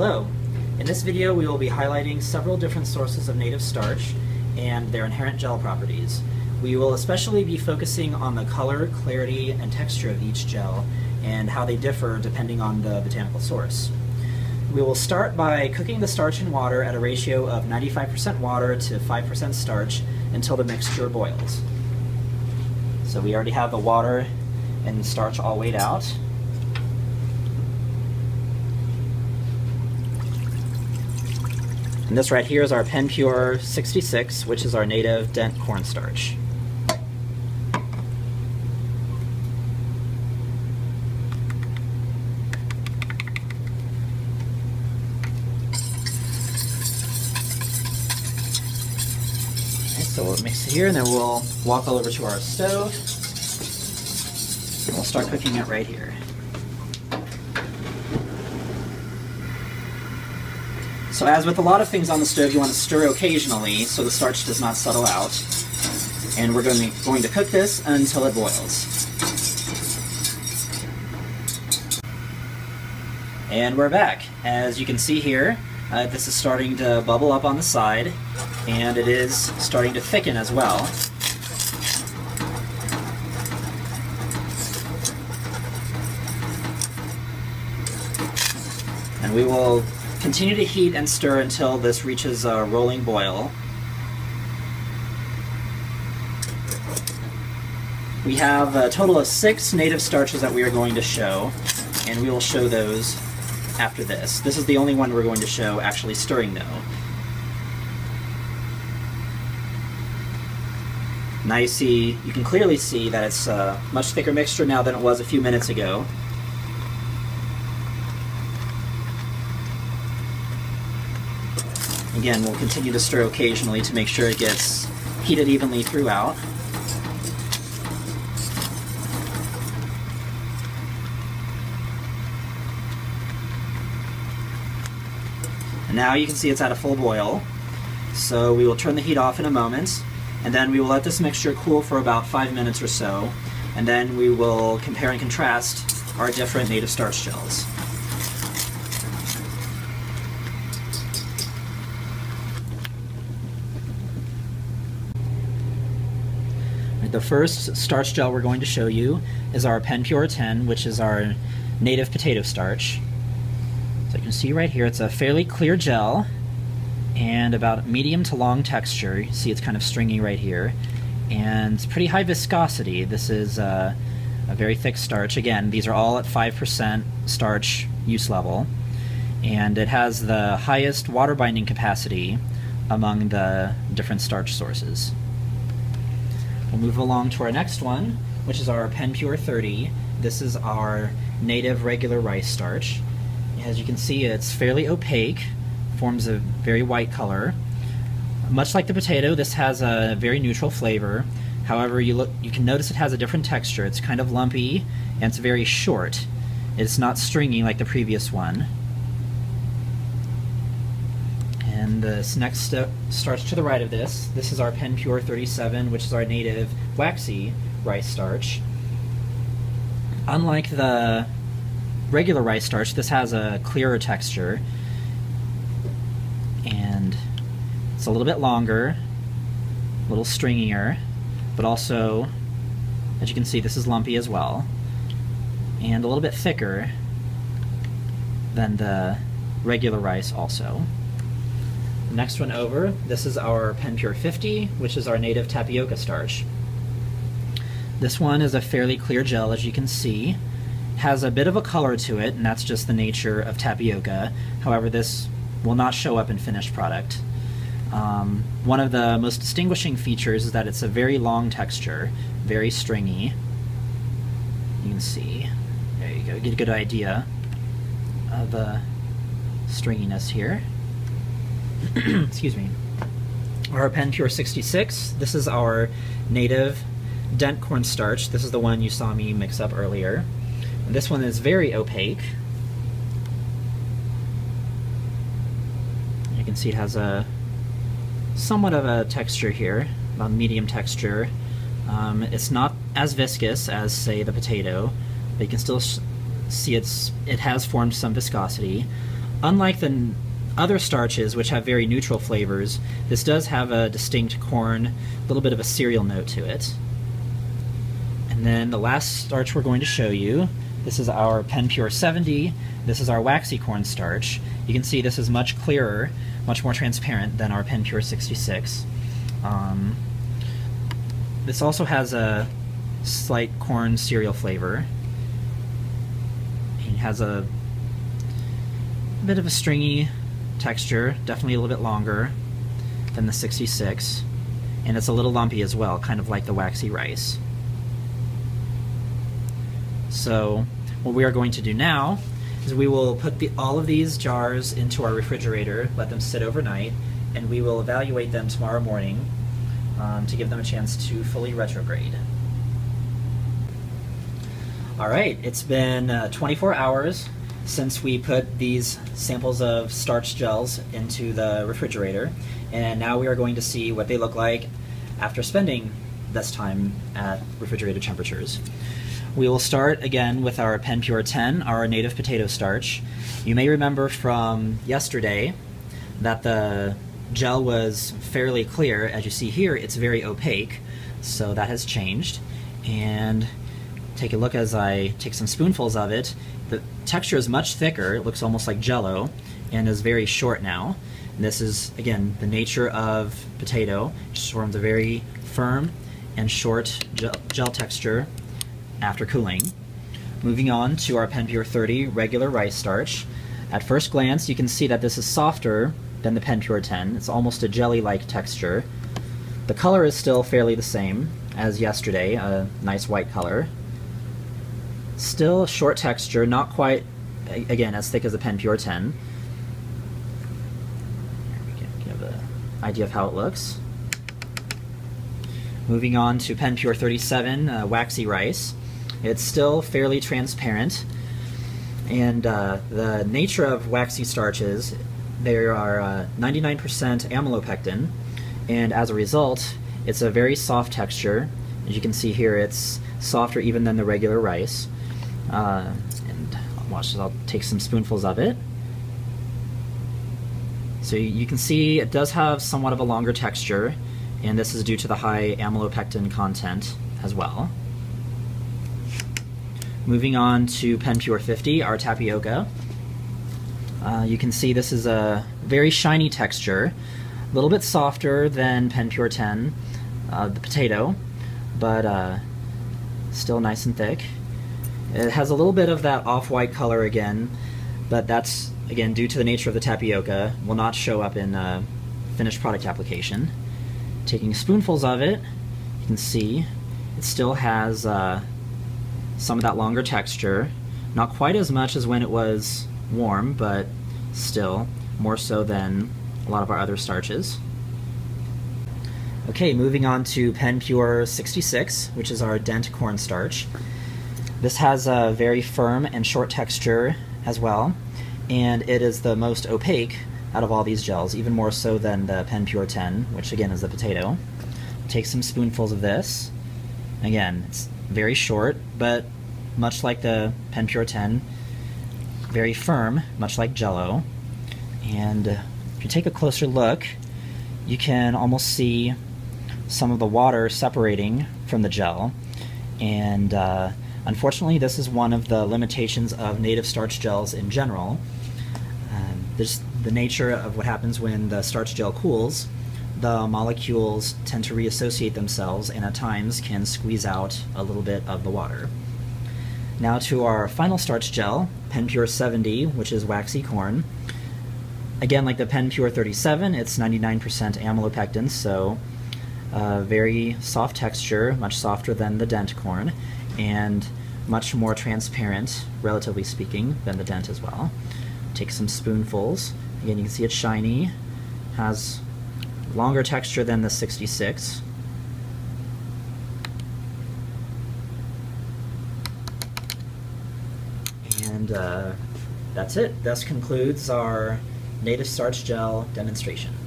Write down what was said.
Hello. In this video we will be highlighting several different sources of native starch and their inherent gel properties. We will especially be focusing on the color, clarity, and texture of each gel and how they differ depending on the botanical source. We will start by cooking the starch in water at a ratio of 95% water to 5% starch until the mixture boils. So we already have the water and starch all weighed out. And this right here is our PenPure 66, which is our native dent cornstarch. so we'll mix it here and then we'll walk all over to our stove. And we'll start cooking it right here. So as with a lot of things on the stove, you want to stir occasionally so the starch does not settle out. And we're going to, going to cook this until it boils. And we're back. As you can see here, uh, this is starting to bubble up on the side, and it is starting to thicken as well. And we will Continue to heat and stir until this reaches a rolling boil. We have a total of six native starches that we are going to show, and we will show those after this. This is the only one we're going to show actually stirring though. Now you see, you can clearly see that it's a much thicker mixture now than it was a few minutes ago. Again, we'll continue to stir occasionally to make sure it gets heated evenly throughout. And now you can see it's at a full boil. So we will turn the heat off in a moment, and then we will let this mixture cool for about five minutes or so, and then we will compare and contrast our different native starch gels. The first starch gel we're going to show you is our Pen Pure 10, which is our native potato starch. So you can see right here, it's a fairly clear gel and about medium to long texture. You see it's kind of stringy right here. And it's pretty high viscosity. This is a very thick starch. Again, these are all at 5% starch use level. And it has the highest water binding capacity among the different starch sources. We'll move along to our next one, which is our Pen Pure 30. This is our native regular rice starch. As you can see, it's fairly opaque, forms a very white color. Much like the potato, this has a very neutral flavor. However, you look, you can notice it has a different texture. It's kind of lumpy, and it's very short. It's not stringy like the previous one. And this next step starts to the right of this. This is our Pen Pure 37, which is our native waxy rice starch. Unlike the regular rice starch, this has a clearer texture. And it's a little bit longer, a little stringier, but also, as you can see, this is lumpy as well. And a little bit thicker than the regular rice also. Next one over, this is our PenPure 50, which is our native tapioca starch. This one is a fairly clear gel, as you can see. Has a bit of a color to it, and that's just the nature of tapioca. However, this will not show up in finished product. Um, one of the most distinguishing features is that it's a very long texture, very stringy. You can see, there you go, get a good idea of the stringiness here. excuse me, our Pen Pure 66. This is our native dent cornstarch. This is the one you saw me mix up earlier. And this one is very opaque. You can see it has a somewhat of a texture here, about medium texture. Um, it's not as viscous as, say, the potato, but you can still see it's it has formed some viscosity. unlike the other starches, which have very neutral flavors, this does have a distinct corn, a little bit of a cereal note to it. And then the last starch we're going to show you, this is our Pen Pure 70. This is our waxy corn starch. You can see this is much clearer, much more transparent than our Pen Pure 66. Um, this also has a slight corn cereal flavor. It has a bit of a stringy texture, definitely a little bit longer than the 66, and it's a little lumpy as well, kind of like the waxy rice. So what we are going to do now is we will put the, all of these jars into our refrigerator, let them sit overnight, and we will evaluate them tomorrow morning um, to give them a chance to fully retrograde. All right, it's been uh, 24 hours since we put these samples of starch gels into the refrigerator, and now we are going to see what they look like after spending this time at refrigerated temperatures. We will start again with our Pen Pure 10, our native potato starch. You may remember from yesterday that the gel was fairly clear. As you see here, it's very opaque, so that has changed. And take a look as I take some spoonfuls of it. The texture is much thicker, it looks almost like jello, and is very short now. And this is, again, the nature of potato. It just forms a very firm and short gel, gel texture after cooling. Moving on to our Pen Pure 30 regular rice starch. At first glance, you can see that this is softer than the Pen Pure 10. It's almost a jelly-like texture. The color is still fairly the same as yesterday, a nice white color. Still a short texture, not quite, again, as thick as the Pen Pure 10. We can give an idea of how it looks. Moving on to Pen Pure 37, uh, waxy rice. It's still fairly transparent, and uh, the nature of waxy starches there are 99% uh, amylopectin, and as a result, it's a very soft texture. As you can see here, it's softer even than the regular rice. Uh, and watch this, I'll take some spoonfuls of it. So you can see it does have somewhat of a longer texture, and this is due to the high amylopectin content as well. Moving on to Pen Pure 50, our tapioca. Uh, you can see this is a very shiny texture, a little bit softer than Pen Pure 10, uh, the potato, but uh, still nice and thick. It has a little bit of that off-white color again, but that's, again, due to the nature of the tapioca, will not show up in uh, finished product application. Taking spoonfuls of it, you can see it still has uh, some of that longer texture, not quite as much as when it was warm, but still more so than a lot of our other starches. Okay, moving on to Pen Pure 66, which is our dent cornstarch. This has a very firm and short texture as well, and it is the most opaque out of all these gels, even more so than the Pen Pure 10, which again is the potato. Take some spoonfuls of this. Again, it's very short, but much like the Pen Pure 10, very firm, much like jello. And if you take a closer look, you can almost see some of the water separating from the gel. And uh, unfortunately, this is one of the limitations of native starch gels in general. Um, there's the nature of what happens when the starch gel cools. The molecules tend to reassociate themselves and at times can squeeze out a little bit of the water. Now to our final starch gel, Pen Pure 70, which is waxy corn. Again, like the Pen Pure 37, it's 99% amylopectin, so very soft texture, much softer than the dent corn, and much more transparent, relatively speaking, than the dent as well. Take some spoonfuls. Again, you can see it's shiny, has longer texture than the 66, And uh, that's it. This concludes our native starch gel demonstration.